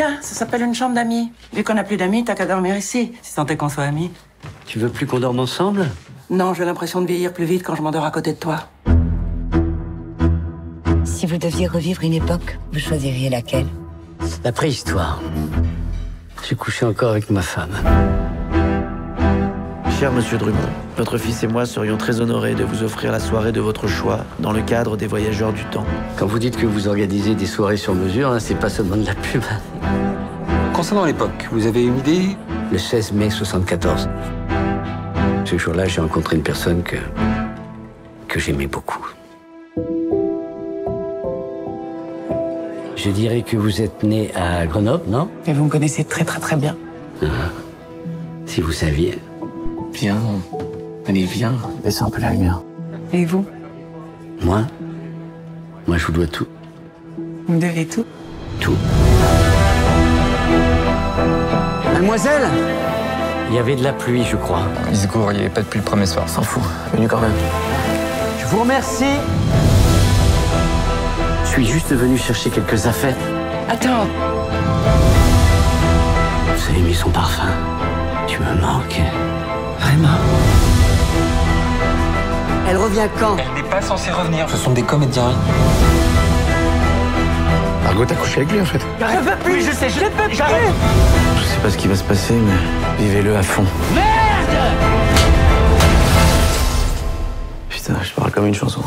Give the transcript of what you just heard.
Tiens, ça s'appelle une chambre d'amis. Vu qu'on n'a plus d'amis, t'as qu'à dormir ici, si tant est qu'on soit amis. Tu veux plus qu'on dorme ensemble? Non, j'ai l'impression de vieillir plus vite quand je m'endors à côté de toi. Si vous deviez revivre une époque, vous choisiriez laquelle? La préhistoire. J'ai couché encore avec ma femme. Cher Monsieur Drummond, votre fils et moi serions très honorés de vous offrir la soirée de votre choix dans le cadre des Voyageurs du Temps. Quand vous dites que vous organisez des soirées sur mesure, hein, c'est pas seulement de la pub. Concernant l'époque, vous avez une idée? Le 16 mai 74. Ce jour-là, j'ai rencontré une personne que. que j'aimais beaucoup. Je dirais que vous êtes né à Grenoble, non? Et vous me connaissez très très très bien. Si vous saviez. Viens. Allez, viens. Baissez un peu la lumière. Et vous? Moi? Moi, je vous dois tout. Vous me devez tout? Tout. Mademoiselle Il y avait de la pluie, je crois. Il se gourre, il n'y avait pas depuis le premier soir. S'en fout, venu quand même. Je vous remercie. Je suis juste venu chercher quelques affaires. Attends Vous avez mis son parfum. Tu me manques. Vraiment Elle revient quand? Elle n'est pas censée revenir. Ce sont des comédiens. Margot, t'as couché avec lui en fait? Je peux plus, je sais, je peux plus J'arrête Je sais pas ce qui va se passer, mais vivez-le à fond. Merde Putain, je parle comme une chanson.